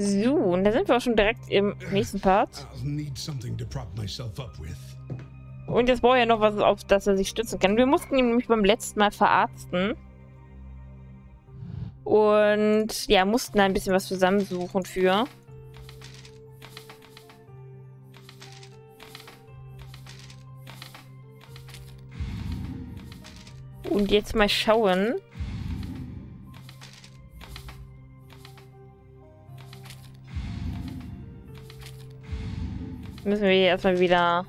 So, und da sind wir auch schon direkt im nächsten Part. Und jetzt braucht er noch was, auf das er sich stützen kann. Wir mussten ihn nämlich beim letzten Mal verarzten. Und ja, mussten da ein bisschen was zusammensuchen für. Und jetzt mal schauen. Müssen wir hier erstmal wieder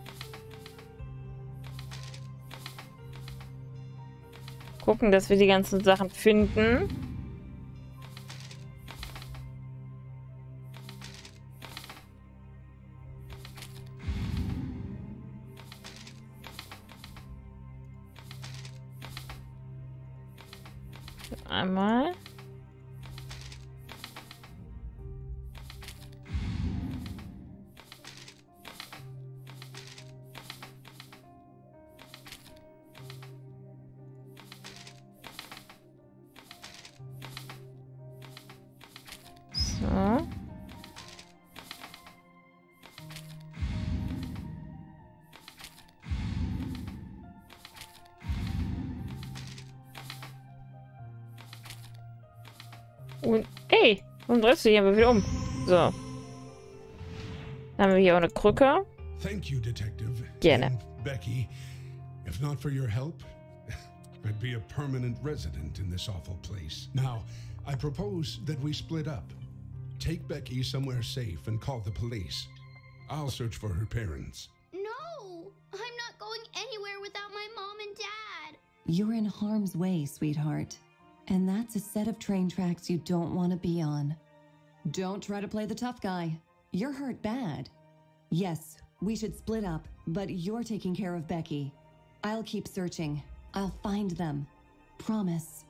gucken, dass wir die ganzen Sachen finden. So. Und, ey, warum drehst du dich einfach wieder um? So. Dann haben wir hier auch eine Krücke. Thank you, Detective. Gerne. And Becky, if not for your help, I'd be a permanent resident in this awful place. Now, I propose that we split up. Take Becky somewhere safe and call the police. I'll search for her parents. No! I'm not going anywhere without my mom and dad. You're in harm's way, sweetheart. And that's a set of train tracks you don't want to be on. Don't try to play the tough guy. You're hurt bad. Yes, we should split up, but you're taking care of Becky. I'll keep searching. I'll find them. Promise.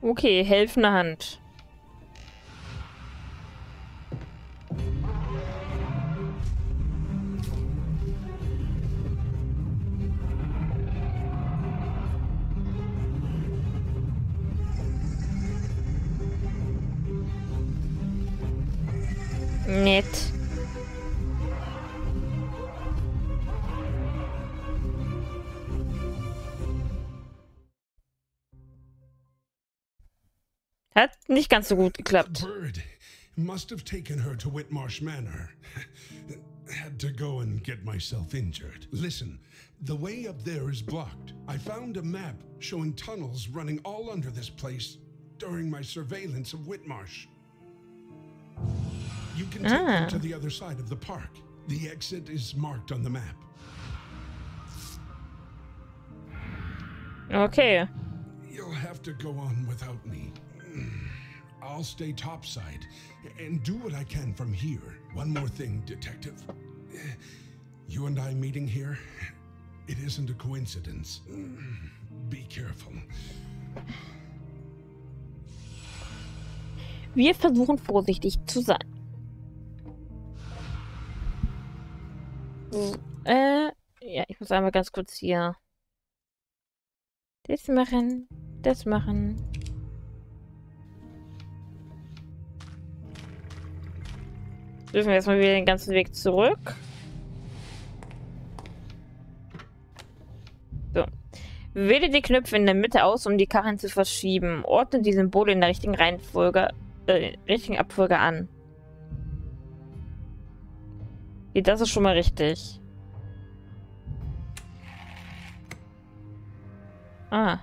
Okay, helfende Hand. Hat nicht ganz so gut geklappt. Must have taken her to Whitmarsh Manor. Had to go and get myself injured. Listen, the way up there is blocked. I found a map showing tunnels running all under this place during my surveillance of Whitmarsh. You can take Ah. them to the other side of the park. The exit is marked on the map. Okay. You'll have to go on without me. I'll stay topside and do what I can from here. One more thing, Detective. You and I meeting here, it isn't a coincidence. Be careful. Wir versuchen vorsichtig zu sein. So, Äh, ja, ich muss einmal ganz kurz hier das machen, das machen. Dürfen wir erstmal wieder den ganzen Weg zurück. So. Wähle die Knöpfe in der Mitte aus, um die Kacheln zu verschieben. Ordne die Symbole in der richtigen Reihenfolge, äh, richtigen Abfolge an. Okay, das ist schon mal richtig. Ah.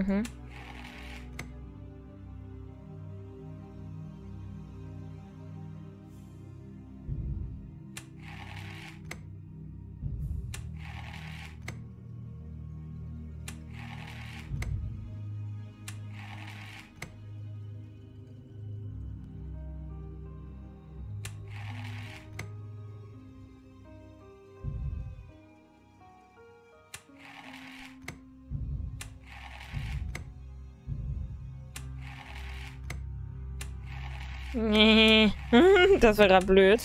Mm-hmm. Nee. Das wäre grad blöd.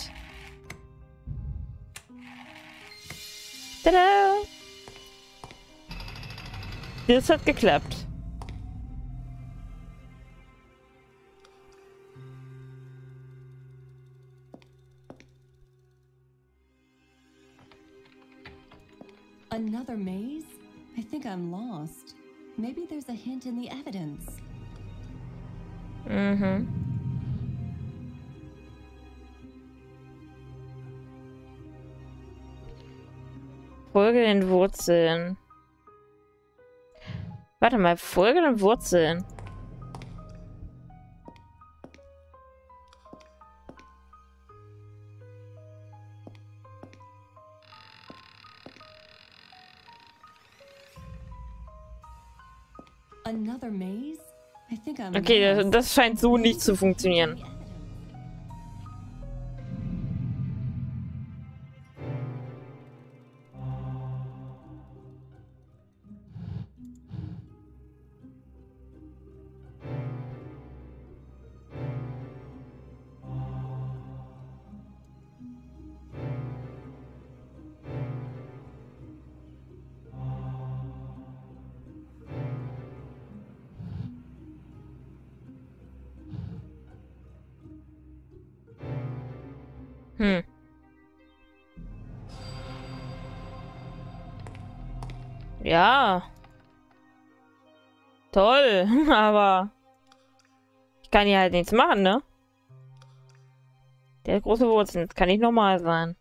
Tada! Das hat geklappt. Another maze? I think I'm lost. Maybe there's a hint in the evidence. Mhm. Folge den Wurzeln. Warte mal, Folge den Wurzeln. Okay, das scheint so nicht zu funktionieren. Hm. Ja. Toll, aber ich kann hier halt nichts machen, ne? Der große Wurzeln, das kann nicht normal sein.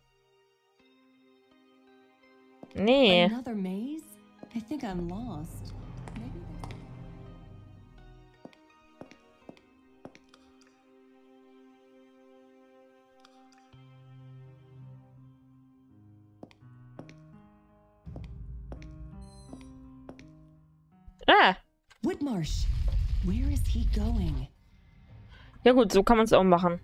Nee. Another maze? I think I'm lost. Whitmarsh! Where is he going? ja gut, so kann man es auch machen.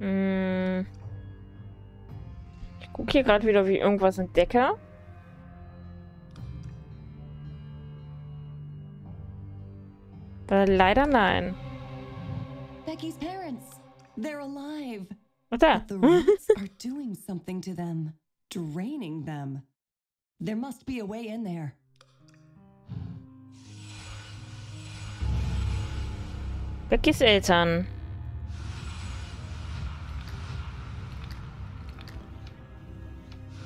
Hm. Ich gucke hier gerade wieder, wie irgendwas entdecke. Äh, leider nein. Becky's parents! They're alive! Ach that? But the roots are doing something to them, draining them. There must be a way in there. Beckys Eltern. Um,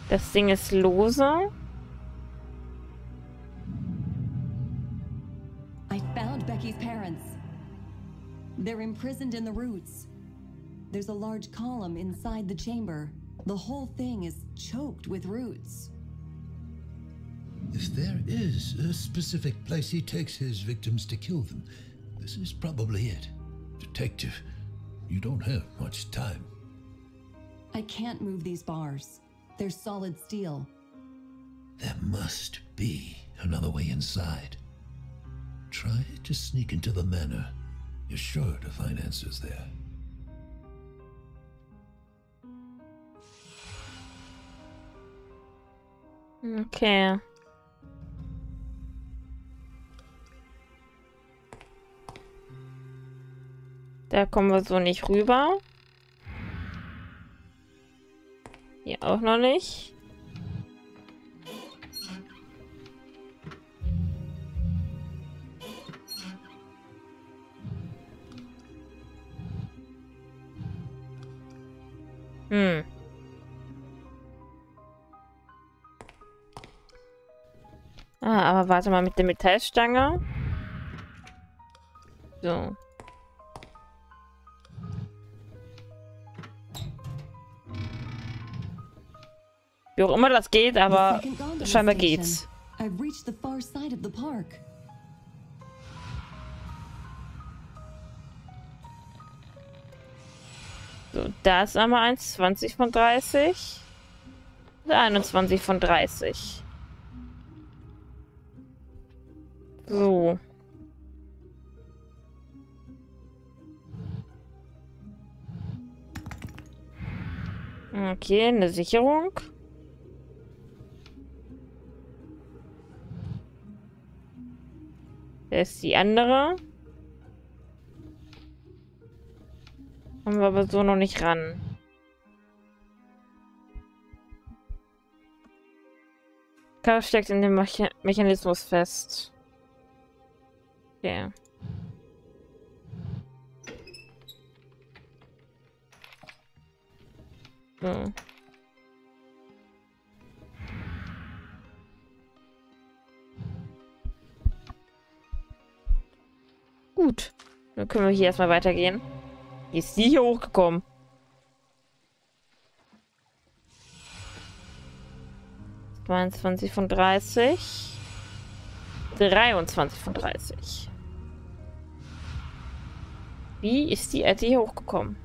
das Ding ist lose. They're imprisoned in the roots. There's a large column inside the chamber. The whole thing is choked with roots. If there is a specific place he takes his victims to kill them, this is probably it. Detective, you don't have much time. I can't move these bars. They're solid steel. There must be another way inside. Try to sneak into the manor. You're sure to find answers there. Okay. Da kommen wir so nicht rüber. Hier auch noch nicht. Aber warte mal mit der Metallstange. So. Wie auch immer das geht, aber scheinbar geht's. I've reached the far side of the park. So, da ist einmal 1, 20 von 30. 21 von 30. So. Okay, eine Sicherung. Wer ist die andere? Kommen wir aber so noch nicht ran. Karl steckt in dem Mecha Mechanismus fest. Okay. So. Gut. Dann können wir hier erstmal weitergehen. Wie ist die hier hochgekommen? Zweiundzwanzig von dreißig. 23 von 30. Wie ist die Etty hier hochgekommen?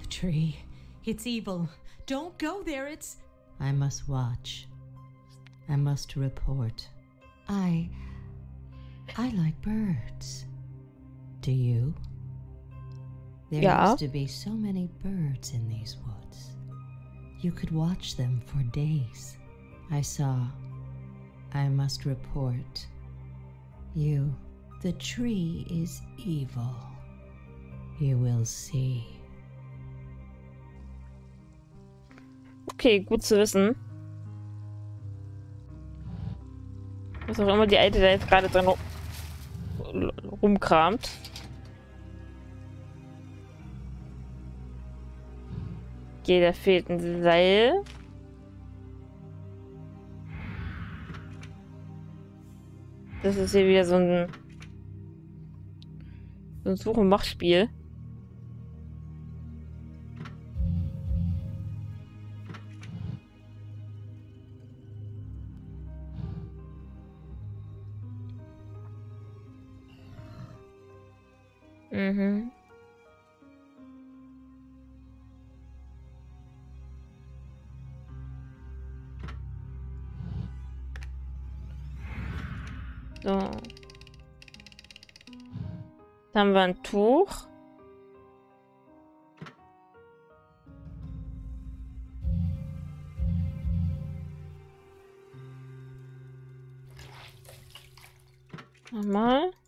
The tree. It's evil. Don't go there. It's. I must watch. I must report. I. I like birds. Do you? There Yeah. used to be so many birds in these woods. You could watch them for days. I saw. I must report. You. The tree is evil. You will see. Okay, gut zu wissen. Was auch immer die Alte da jetzt gerade drin ru- rumkramt. Okay, da fehlt ein Seil. Das ist hier wieder so ein, so ein Such- So. Dann haben wir.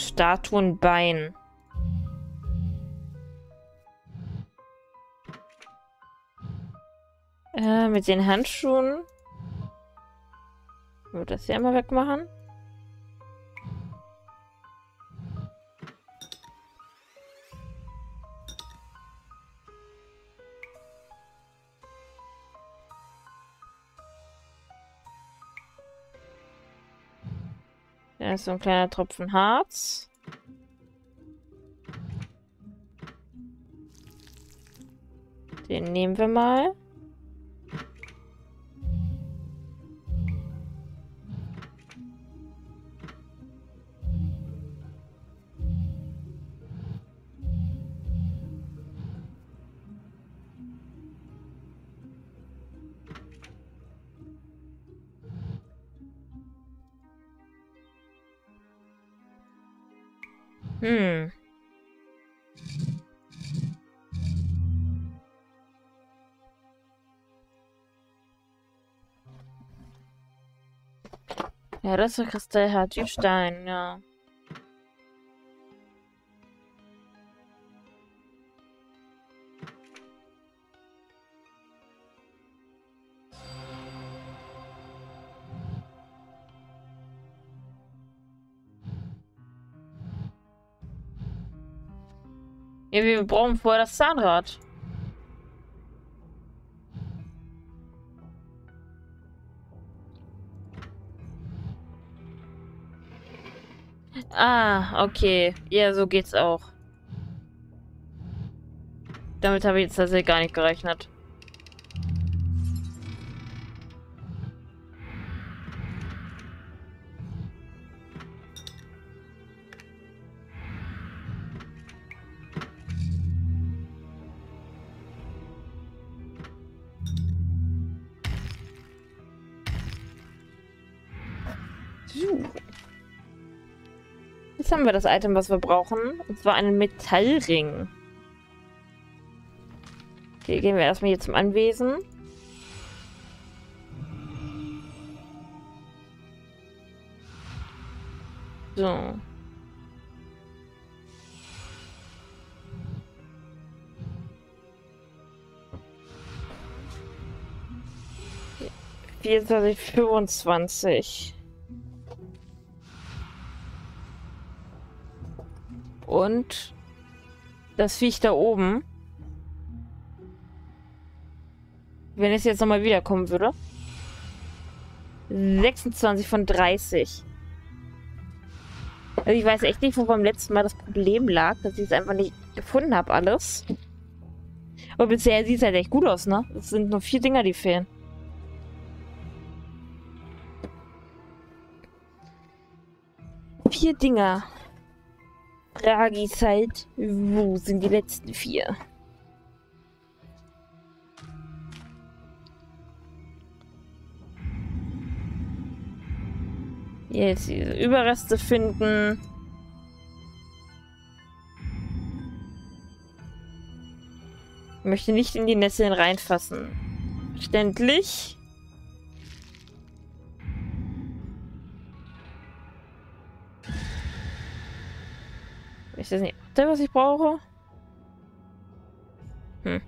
Statuenbein. Äh, mit den Handschuhen. Wir das hier einmal wegmachen? Da ist so ein kleiner Tropfen Harz. Den nehmen wir mal. Hm. Ja, das ist kristallharter Stein, ja. Ja, wir brauchen vorher das Zahnrad. Ah, okay. Ja, so geht's auch. Damit habe ich jetzt tatsächlich gar nicht gerechnet. So. Jetzt haben wir das Item, was wir brauchen. Und zwar einen Metallring. Okay, gehen wir erstmal hier zum Anwesen. So. Vierundzwanzig. Und das Viech da oben. Wenn es jetzt nochmal wiederkommen würde. 26 von 30. Also ich weiß echt nicht, wo beim letzten Mal das Problem lag, dass ich es einfach nicht gefunden habe, alles. Aber bisher sieht es halt echt gut aus, ne? Es sind nur vier Dinger, die fehlen. Vier Dinger. Frage ist halt, wo sind die letzten vier? Jetzt diese Überreste finden. Ich möchte nicht in die Nesseln reinfassen. Verständlich. Ist das nicht das, was ich brauche? Hm.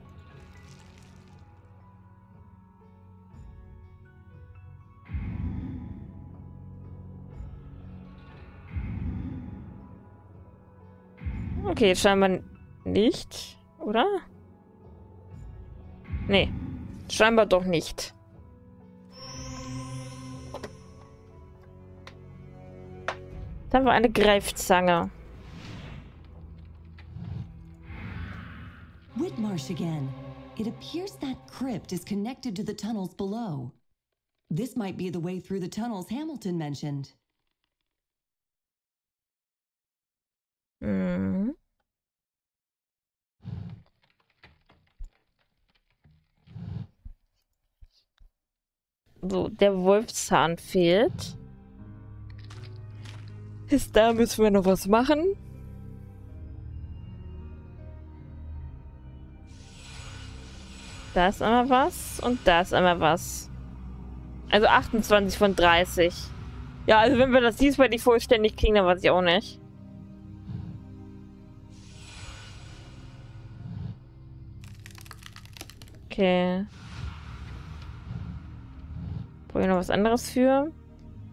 Okay, scheinbar nicht, oder? Nee, scheinbar doch nicht. Da war eine Greifzange. Whitmarsh again. It appears that crypt is connected to the tunnels below. This might be the way through the tunnels Hamilton mentioned. Mhm. So, der Wolfszahn fehlt. Bis da müssen wir noch was machen. Da ist einmal was und da ist einmal was. Also 28 von 30. Ja, also wenn wir das diesmal nicht vollständig kriegen, dann weiß ich auch nicht. Okay. Brauche ich noch was anderes für?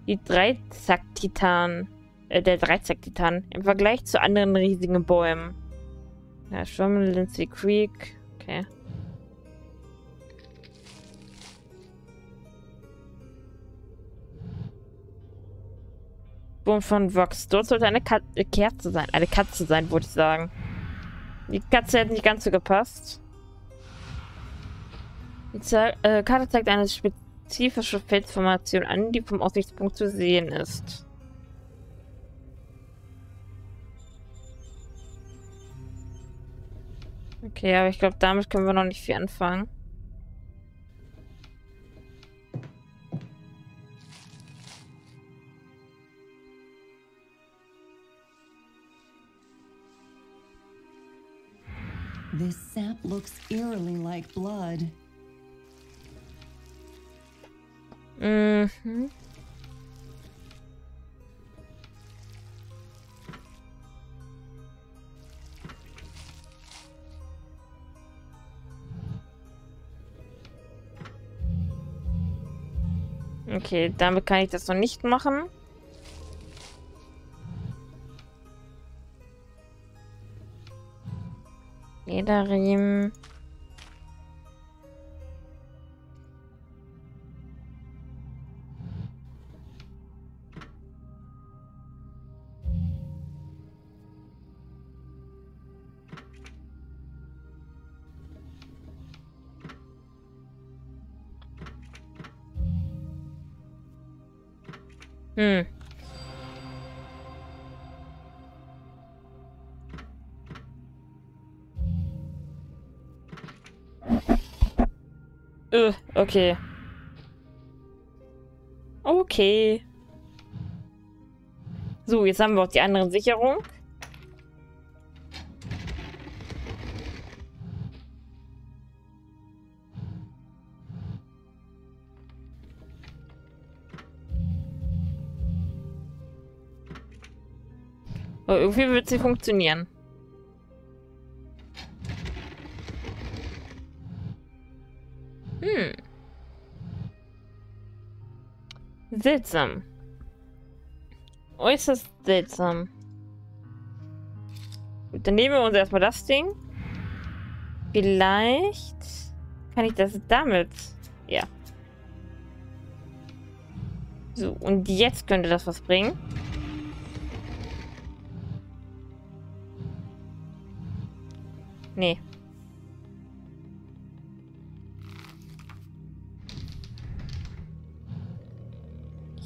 Die Dreizack-Titan. Äh, der Dreizack-Titan. Im Vergleich zu anderen riesigen Bäumen. Ja, Schwammel, Lindsay Creek. Okay. Spuren von Vox. Dort sollte eine Kat äh, Kerze sein. Eine Katze sein, würde ich sagen. Die Katze hätte nicht ganz so gepasst. Die Ze äh, Karte zeigt eine spezifische Felsformation an, die vom Aussichtspunkt zu sehen ist. Okay, aber ich glaube, damit können wir noch nicht viel anfangen. Looks eerily like blood. Mhm. Okay, damit kann ich das noch nicht machen. Lederriemen. Okay. Okay. So, jetzt haben wir auch die anderen Sicherungen. Aber irgendwie wird sie funktionieren. Seltsam. Äußerst seltsam. Gut, dann nehmen wir uns erstmal das Ding. Vielleicht kann ich das damit. Ja. So, und jetzt könnte das was bringen. Nee.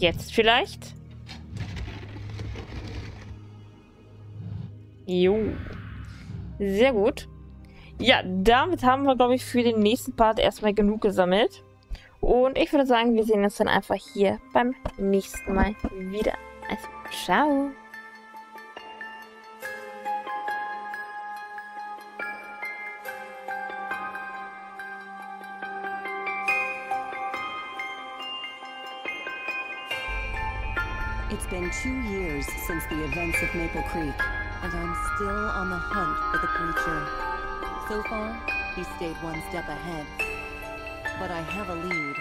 Jetzt vielleicht? Jo. Sehr gut. Ja, damit haben wir, glaube ich, für den nächsten Part erstmal genug gesammelt. Und ich würde sagen, wir sehen uns dann einfach hier beim nächsten Mal wieder. Also, ciao. It's been two years since the events of Maple Creek, and I'm still on the hunt for the creature. So far, he stayed one step ahead. But I have a lead,